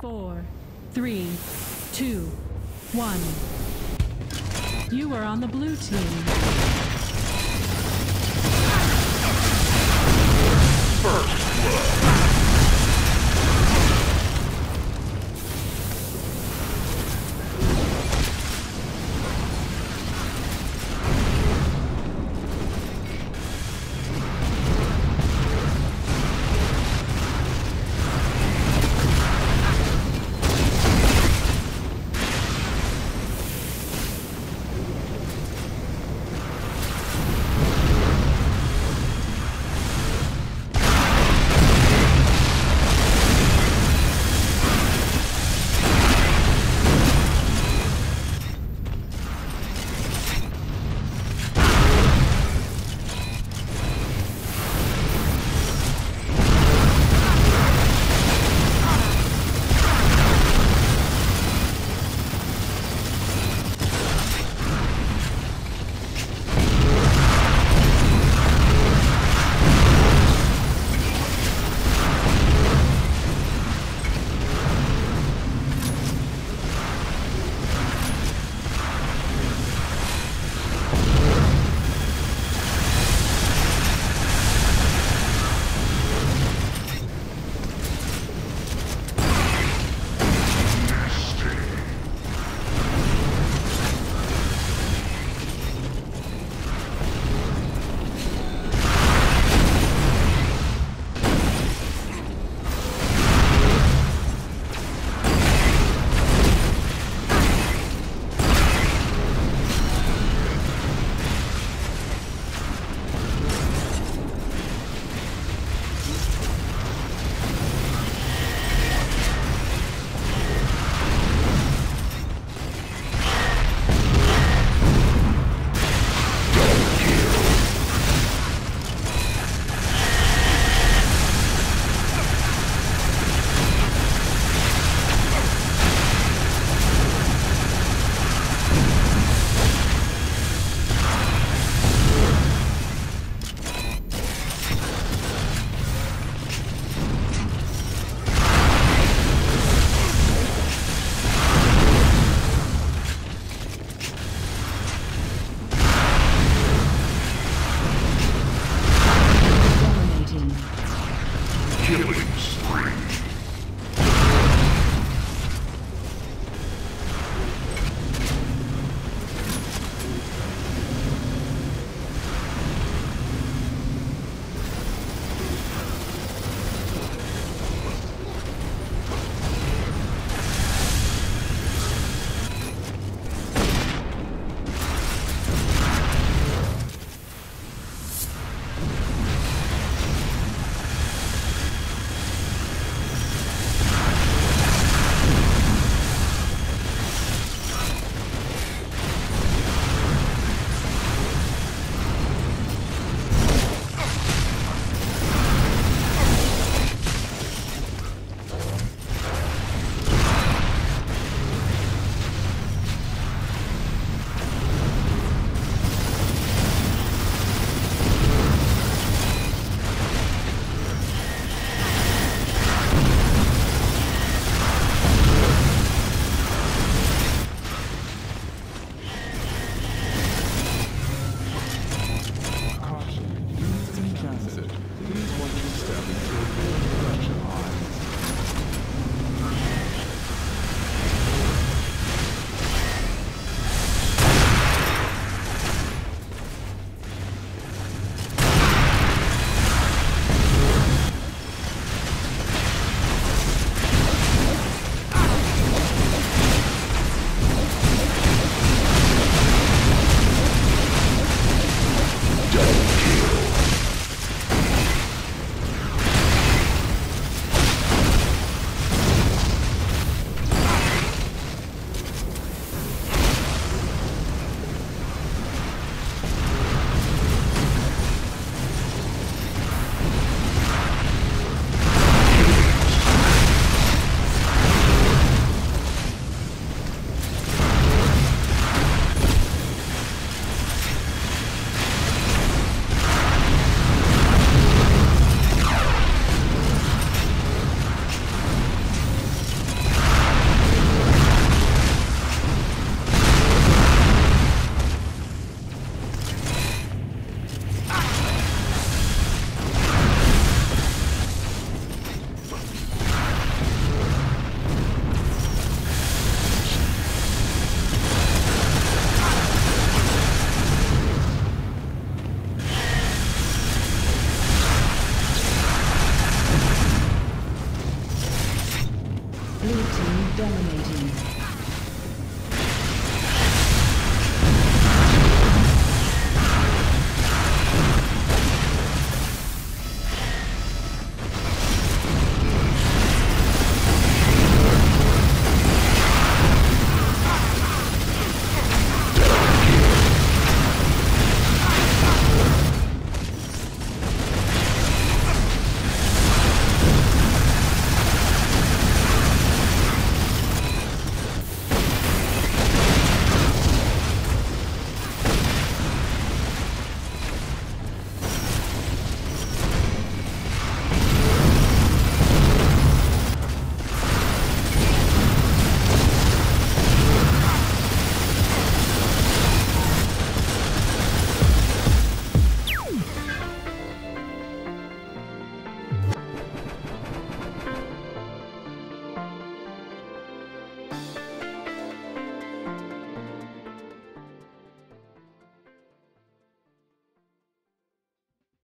four, three, two, one. You are on the blue team. First blood.